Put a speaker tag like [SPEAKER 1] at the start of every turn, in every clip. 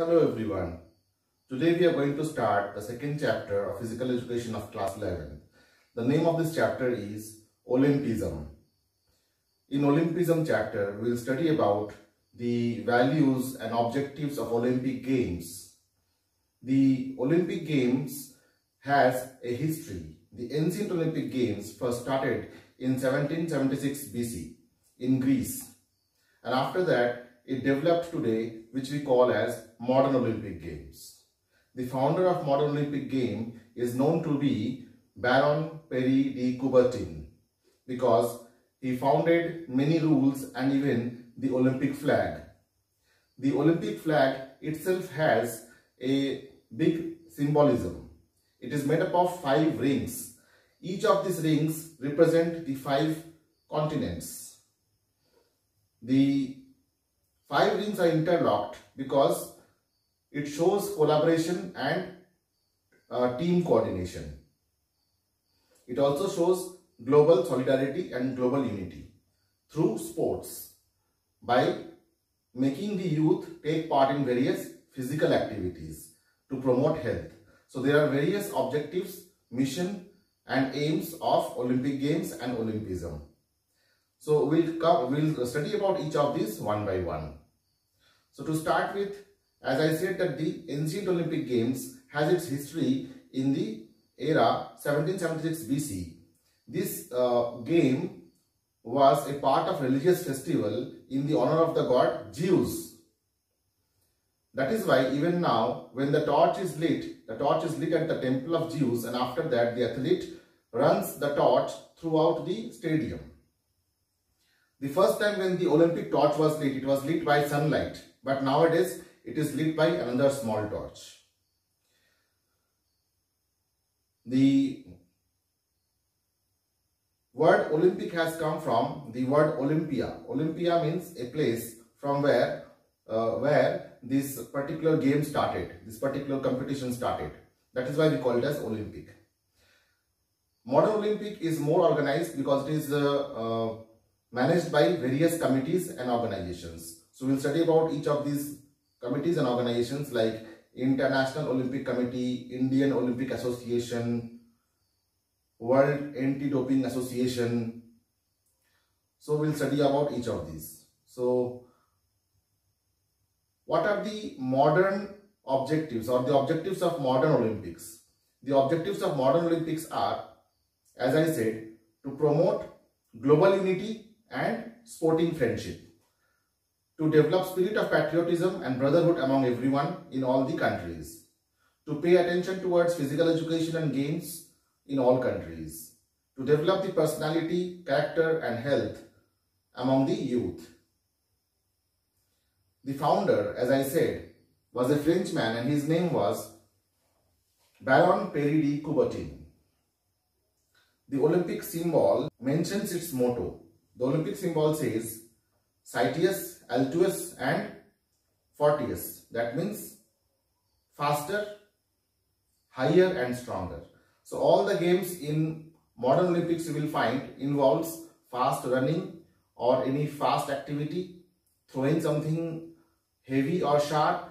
[SPEAKER 1] Hello everyone. Today we are going to start the second chapter of physical education of class 11. The name of this chapter is Olympism. In Olympism chapter, we will study about the values and objectives of Olympic Games. The Olympic Games has a history. The ancient Olympic Games first started in 1776 BC in Greece and after that it developed today which we call as modern Olympic Games. The founder of modern Olympic game is known to be Baron Pierre de Coubertin because he founded many rules and even the Olympic flag. The Olympic flag itself has a big symbolism. It is made up of five rings. Each of these rings represent the five continents. The five rings are interlocked because it shows collaboration and uh, team coordination. It also shows global solidarity and global unity through sports by making the youth take part in various physical activities to promote health. So there are various objectives, mission and aims of Olympic Games and Olympism. So we'll, we'll study about each of these one by one. So to start with, as I said that the ancient Olympic Games has its history in the era 1776 BC. This uh, game was a part of religious festival in the honor of the god Zeus. That is why even now when the torch is lit, the torch is lit at the temple of Zeus and after that the athlete runs the torch throughout the stadium. The first time when the Olympic torch was lit, it was lit by sunlight. But nowadays it is lit by another small torch. The word Olympic has come from the word Olympia. Olympia means a place from where uh, where this particular game started, this particular competition started. That is why we call it as Olympic. Modern Olympic is more organized because it is uh, uh, managed by various committees and organizations. So we'll study about each of these committees and organizations like International Olympic Committee, Indian Olympic Association, World Anti-Doping Association. So we'll study about each of these. So what are the modern objectives or the objectives of modern Olympics? The objectives of modern Olympics are, as I said, to promote global unity and sporting friendship, to develop spirit of patriotism and brotherhood among everyone in all the countries, to pay attention towards physical education and games in all countries, to develop the personality, character and health among the youth. The founder, as I said, was a Frenchman and his name was Baron Pierre de Coubertin. The Olympic symbol mentions its motto. The Olympic symbol says Citius, Altius and Fortius. That means faster, higher and stronger. So all the games in modern Olympics you will find involves fast running or any fast activity, throwing something heavy or sharp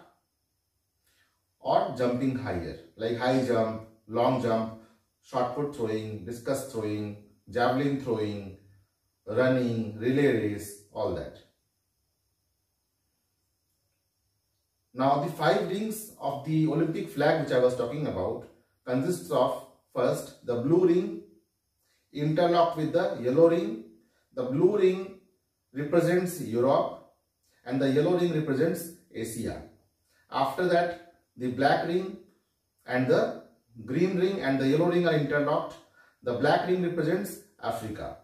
[SPEAKER 1] or jumping higher like high jump, long jump, shot put throwing, discus throwing, javelin throwing, running, relay race, all that. Now the five rings of the Olympic flag which I was talking about consists of first the blue ring interlocked with the yellow ring. The blue ring represents Europe and the yellow ring represents Asia. After that the black ring and the green ring and the yellow ring are interlocked. The black ring represents Africa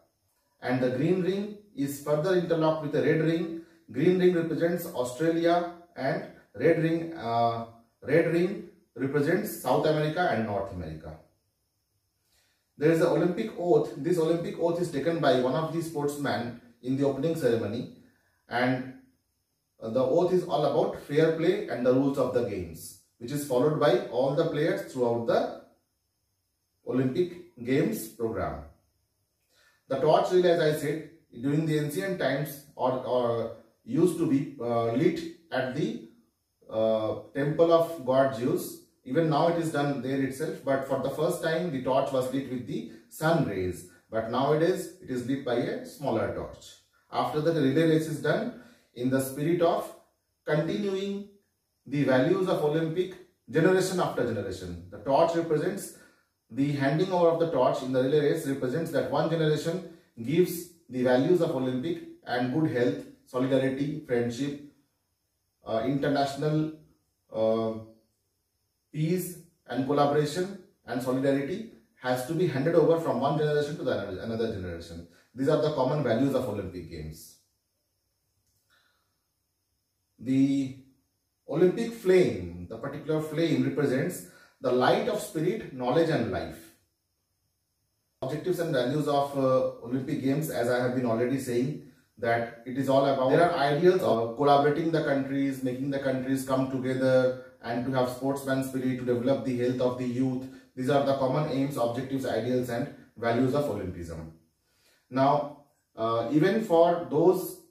[SPEAKER 1] and the green ring is further interlocked with the red ring. Green ring represents Australia and red ring, uh, red ring represents South America and North America. There is an Olympic oath. This Olympic oath is taken by one of the sportsmen in the opening ceremony and the oath is all about fair play and the rules of the games which is followed by all the players throughout the Olympic Games program. The torch relay as I said during the ancient times or, or used to be uh, lit at the uh, temple of god Zeus. Even now it is done there itself. But for the first time the torch was lit with the sun rays. But nowadays it is lit by a smaller torch. After that the relay race is done in the spirit of continuing the values of Olympic generation after generation. The torch represents the handing over of the torch in the relay race represents that one generation gives the values of Olympic and good health, solidarity, friendship, uh, international uh, peace and collaboration and solidarity has to be handed over from one generation to the another generation. These are the common values of Olympic Games. The Olympic flame, the particular flame represents the light of spirit, knowledge and life. Objectives and values of uh, Olympic Games as I have been already saying that it is all about, there are ideals of collaborating the countries, making the countries come together and to have sportsman spirit, to develop the health of the youth. These are the common aims, objectives, ideals and values of Olympism. Now, uh, even for those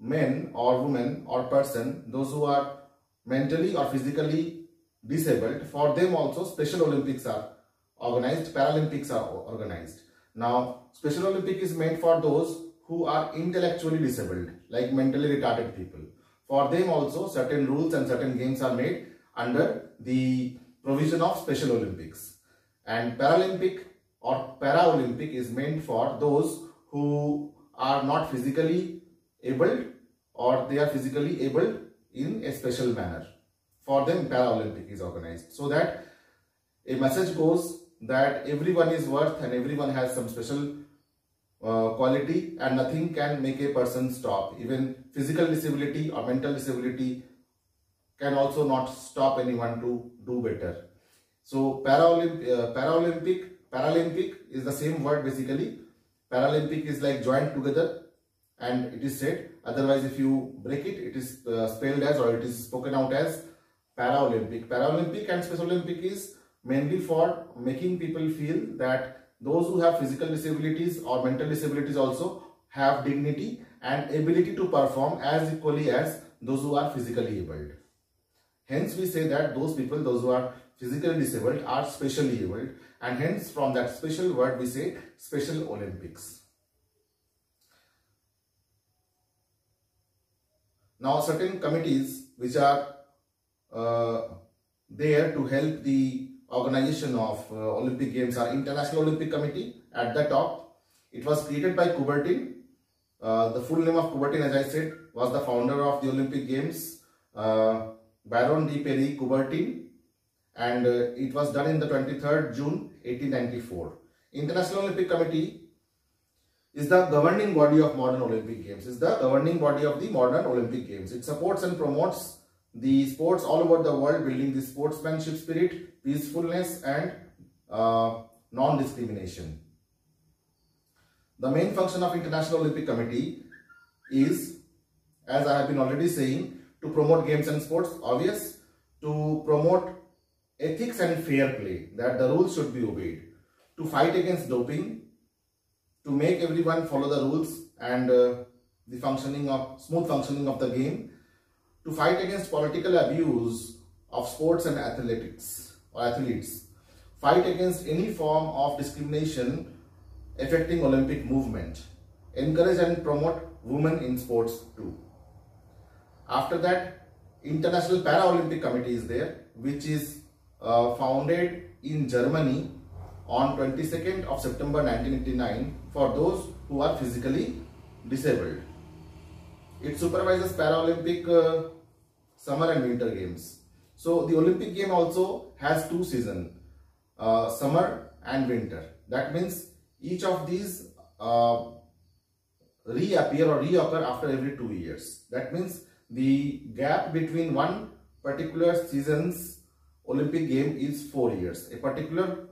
[SPEAKER 1] men or women or person, those who are mentally or physically disabled, for them also Special Olympics are organized, Paralympics are organized. Now, Special Olympic is meant for those who are intellectually disabled, like mentally retarded people. For them also, certain rules and certain games are made under the provision of Special Olympics. And Paralympic or Paralympic is meant for those who are not physically able or they are physically able in a special manner. For them, Paralympic is organized. So that a message goes that everyone is worth and everyone has some special uh, quality and nothing can make a person stop. Even physical disability or mental disability can also not stop anyone to do better. So Paralympic, uh, Paralympic, Paralympic is the same word basically. Paralympic is like joined together and it is said. Otherwise if you break it, it is uh, spelled as or it is spoken out as Paralympic. Paralympic and Special Olympic is mainly for making people feel that those who have physical disabilities or mental disabilities also have dignity and ability to perform as equally as those who are physically able. Hence we say that those people, those who are physically disabled are specially able and hence from that special word we say Special Olympics. Now certain committees which are uh, there to help the organization of uh, Olympic Games are International Olympic Committee at the top. It was created by Coubertin. Uh, the full name of Coubertin, as I said, was the founder of the Olympic Games, uh, Baron de Paris Coubertin, and uh, it was done in the 23rd June 1894. International Olympic Committee is the governing body of modern Olympic Games, is the governing body of the modern Olympic Games. It supports and promotes the sports all over the world, building the sportsmanship spirit, peacefulness and uh, non-discrimination. The main function of International Olympic Committee is, as I have been already saying, to promote games and sports, obvious, to promote ethics and fair play, that the rules should be obeyed, to fight against doping, to make everyone follow the rules and uh, the functioning of smooth functioning of the game, to fight against political abuse of sports and athletics or athletes fight against any form of discrimination affecting Olympic movement, encourage and promote women in sports too. After that, International Paralympic Committee is there, which is uh, founded in Germany on 22nd of September 1989 for those who are physically disabled. It supervises Paralympic uh, summer and winter games. So the Olympic game also has two seasons, uh, summer and winter. That means each of these uh, reappear or reoccur after every two years. That means the gap between one particular season's Olympic game is four years. A particular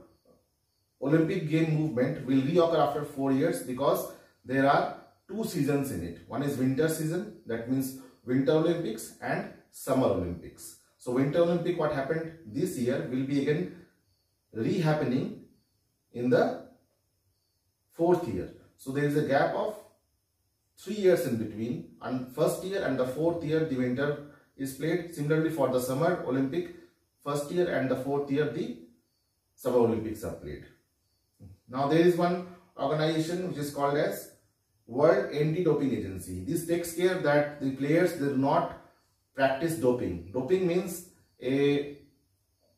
[SPEAKER 1] Olympic game movement will reoccur after four years because there are two seasons in it. One is winter season, that means Winter Olympics and Summer Olympics. So Winter Olympic what happened this year will be again re-happening in the fourth year. So there is a gap of three years in between and first year and the fourth year the winter is played. Similarly for the summer Olympic first year and the fourth year the summer Olympics are played. Now there is one organization which is called as World Anti-Doping Agency. This takes care that the players they do not practice doping. Doping means a,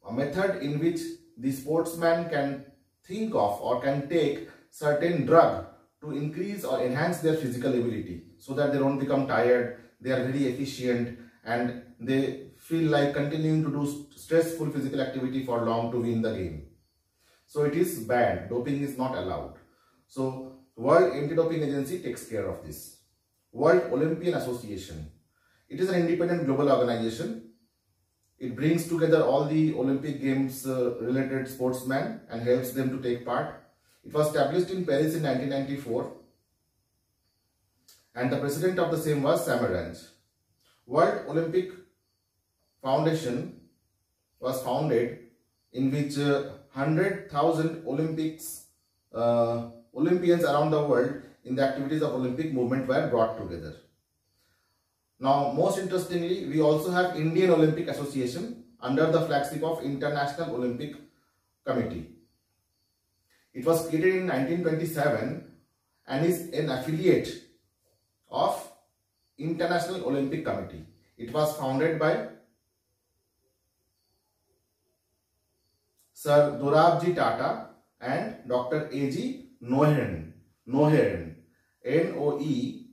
[SPEAKER 1] a method in which the sportsman can think of or can take certain drug to increase or enhance their physical ability so that they don't become tired, they are very efficient and they feel like continuing to do stressful physical activity for long to win the game. So it is banned, doping is not allowed. So World Anti-Doping Agency takes care of this. World Olympian Association. It is an independent global organization. It brings together all the Olympic Games uh, related sportsmen and helps them to take part. It was established in Paris in 1994 and the president of the same was Samaranch. World Olympic Foundation was founded in which uh, 100,000 Olympics uh, Olympians around the world in the activities of Olympic movement were brought together. Now, most interestingly, we also have Indian Olympic Association under the flagship of International Olympic Committee. It was created in 1927 and is an affiliate of International Olympic Committee. It was founded by Sir Dorabji Tata and Dr. A.G. Noehren. Noehren. N-O-E-H-R-E-N.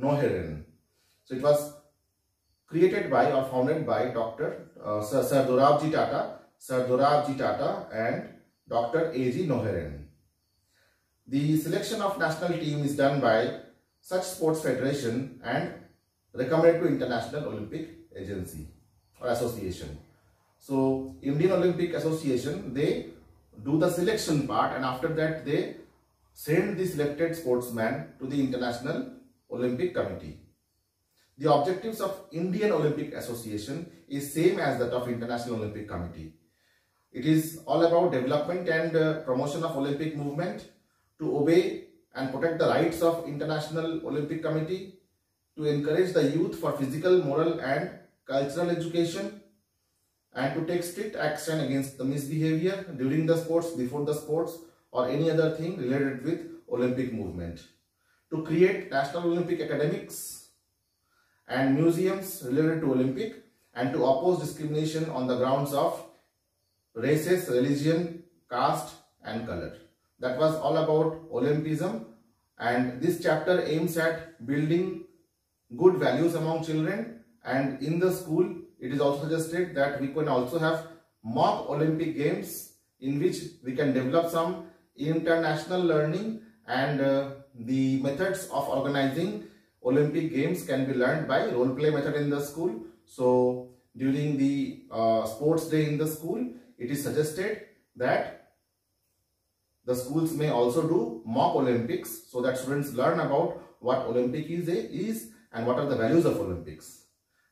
[SPEAKER 1] Noehren. So it was created by or founded by Dr. Uh, Sir, Sir Dorabji Tata, Sir Dorabji Tata and Dr. A.G. Noehren. The selection of national team is done by such sports federation and recommended to International Olympic Agency or Association. So Indian Olympic Association, they do the selection part and after that they send the selected sportsman to the International Olympic Committee. The objectives of Indian Olympic Association is same as that of International Olympic Committee. It is all about development and uh, promotion of Olympic movement to obey and protect the rights of International Olympic Committee, to encourage the youth for physical, moral and cultural education, and to take strict action against the misbehavior during the sports, before the sports or any other thing related with Olympic movement. To create National Olympic Academics and museums related to Olympic and to oppose discrimination on the grounds of races, religion, caste and color. That was all about Olympism and this chapter aims at building good values among children and in the school it is also suggested that we can also have mock Olympic games in which we can develop some international learning and uh, the methods of organizing Olympic games can be learned by role play method in the school. So during the uh, sports day in the school, it is suggested that the schools may also do mock Olympics so that students learn about what Olympic is, is and what are the values of Olympics.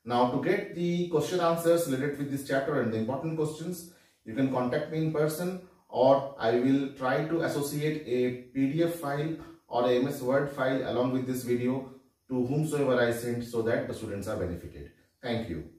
[SPEAKER 1] Now to get the question answers related with this chapter and the important questions, you can contact me in person or I will try to associate a PDF file or a MS Word file along with this video to whomsoever I send so that the students are benefited. Thank you.